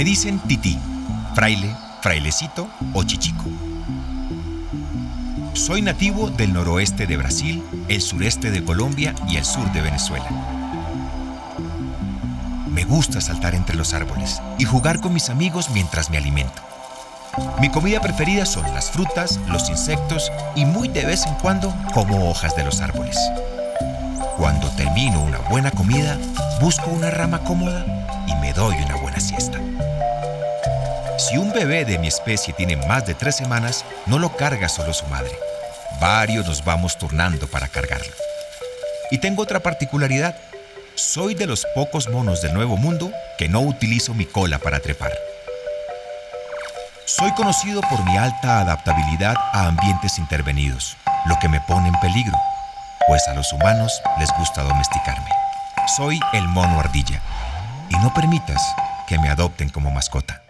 dicen tití, fraile, frailecito o chichico. Soy nativo del noroeste de Brasil, el sureste de Colombia y el sur de Venezuela. Me gusta saltar entre los árboles y jugar con mis amigos mientras me alimento. Mi comida preferida son las frutas, los insectos y muy de vez en cuando como hojas de los árboles. Cuando termino una buena comida, busco una rama cómoda y me doy una buena siesta. Si un bebé de mi especie tiene más de tres semanas, no lo carga solo su madre. Varios nos vamos turnando para cargarlo. Y tengo otra particularidad. Soy de los pocos monos del Nuevo Mundo que no utilizo mi cola para trepar. Soy conocido por mi alta adaptabilidad a ambientes intervenidos, lo que me pone en peligro, pues a los humanos les gusta domesticarme. Soy el mono ardilla y no permitas que me adopten como mascota.